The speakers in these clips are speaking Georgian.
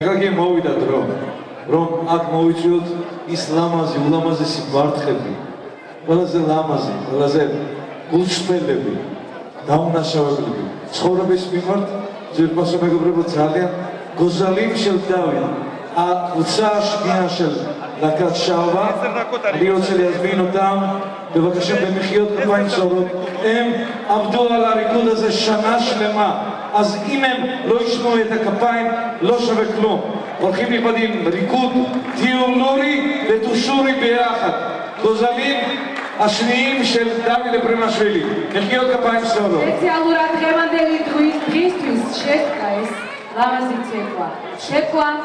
გაგე მოვიდა დრო რომ აქ მოვიწვიოთ ის ლამაზი ულამაზესი მარტყები ყველაზე ლამაზი ყველაზე გულშფელები დაუნაშავებლები ცხოვრების მიმართ ძირფასო მეგობრებო ძალიან გოზალიმ შელდავი a ucasz gniaszel na Katszawa, ליוצא להזמין אותם, בבקשה במחיאות כפיים צורות. הם עבדו על הריקוד הזה שנה שלמה, אז אם הם לא ישמעו את הכפיים, לא שווה כלום. אורחים נכבדים, ריקוד, תהיו נורי ותושורי ביחד. גוזלים השניים של דוד שלי. מחיאות כפיים סולו. ספציאלורת חמדלי טריסטריס, שטקייס, רמזי שקווה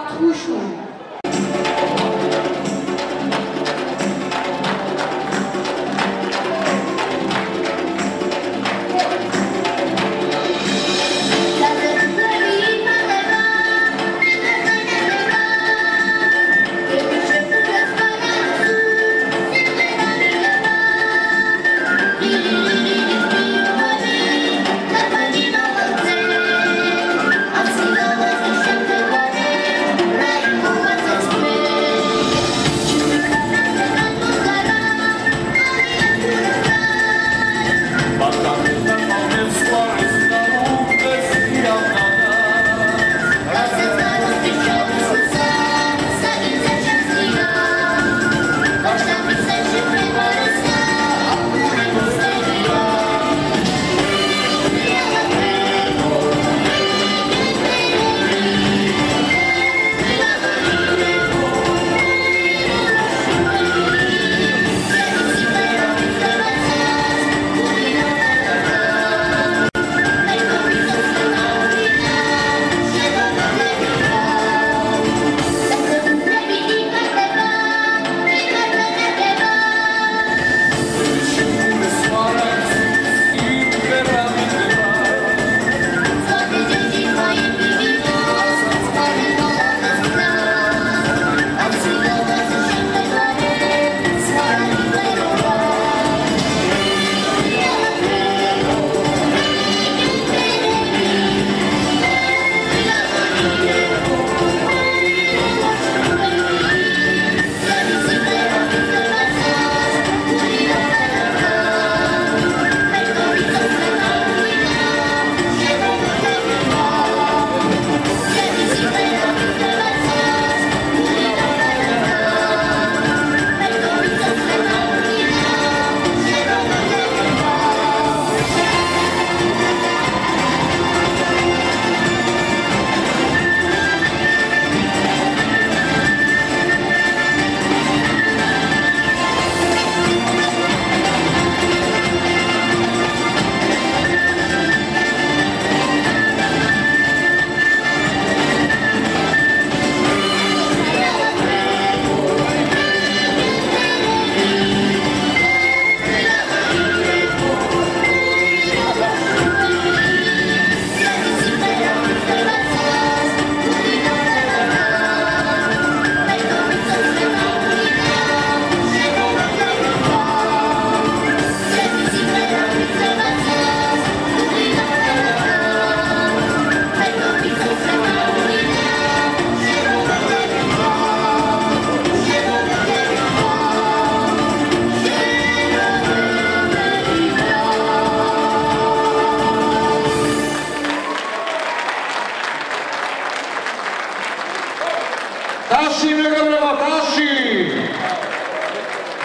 ტაში მეგობრებო ტაში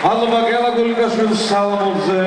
მადლობა გელა გულიკაშვილ სალამონზე